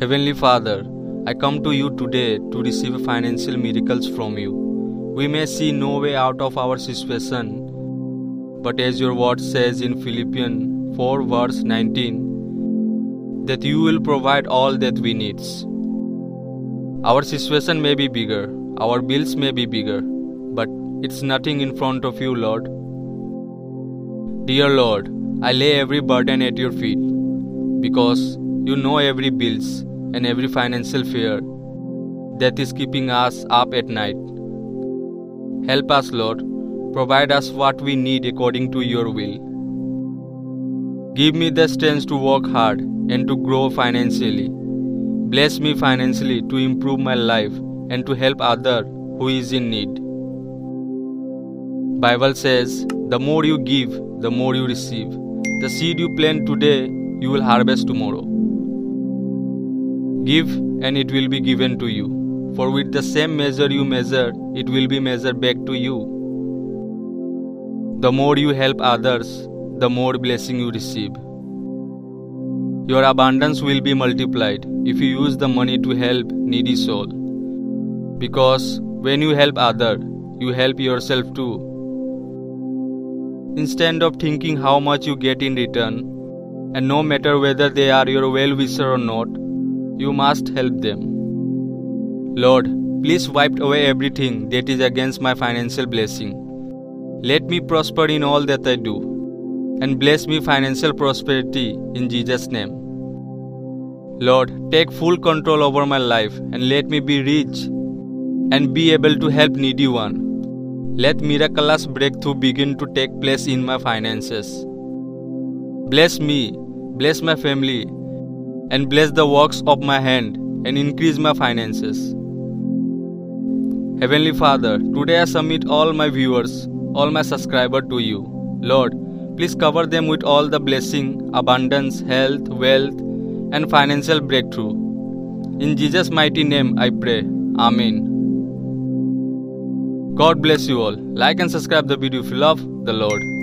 Heavenly Father, I come to you today to receive financial miracles from you. We may see no way out of our situation, but as your word says in Philippians 4 verse 19, that you will provide all that we need. Our situation may be bigger, our bills may be bigger, but it's nothing in front of you, Lord. Dear Lord, I lay every burden at your feet because you know every bills and every financial fear that is keeping us up at night. Help us, Lord. Provide us what we need according to your will. Give me the strength to work hard and to grow financially. Bless me financially to improve my life and to help other who is in need. Bible says, the more you give, the more you receive. The seed you plant today, you will harvest tomorrow. Give and it will be given to you. For with the same measure you measure, it will be measured back to you. The more you help others, the more blessing you receive. Your abundance will be multiplied if you use the money to help needy soul. Because when you help other, you help yourself too. Instead of thinking how much you get in return, and no matter whether they are your well wisher or not, you must help them. Lord, please wipe away everything that is against my financial blessing. Let me prosper in all that I do, and bless me financial prosperity in Jesus' name. Lord, take full control over my life and let me be rich and be able to help needy one. Let miraculous breakthrough begin to take place in my finances. Bless me, bless my family, and bless the works of my hand and increase my finances. Heavenly Father, today I submit all my viewers, all my subscribers to you. Lord, please cover them with all the blessing, abundance, health, wealth, and financial breakthrough. In Jesus' mighty name I pray. Amen. God bless you all. Like and subscribe the video if you love the Lord.